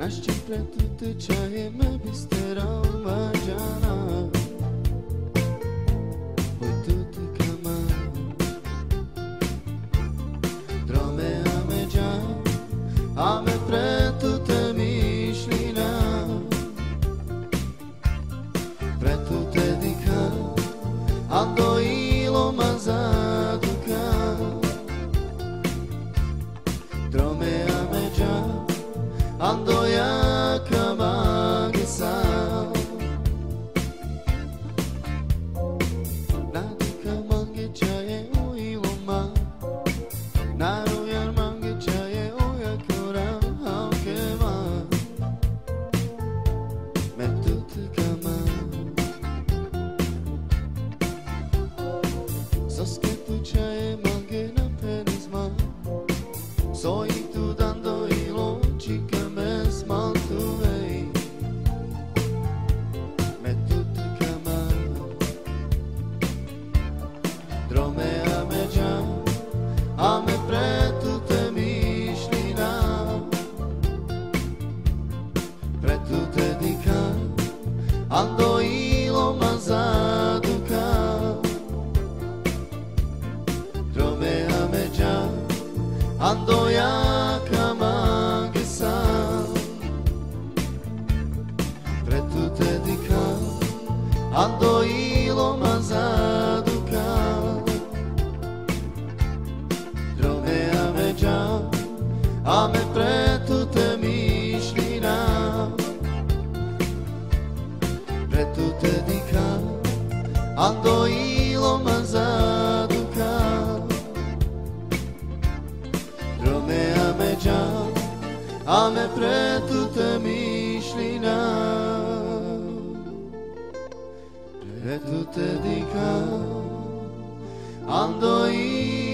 Našće pred tu te čaje me bisterao vađana Poj tu te kama Drome ame dža Ame pred tu te mišljina Pred tu te dika Ando ilo ando sudando i luci che me smaltuei me tutti chiamano dromea me. Già a me pre tutte mišljina pre tutte dika ando A me pre tutte mišljina Pred tutte dica Ando ilo mazaduka Drome a me già, a me pre tutte mišljina Pre tutte dica, ando io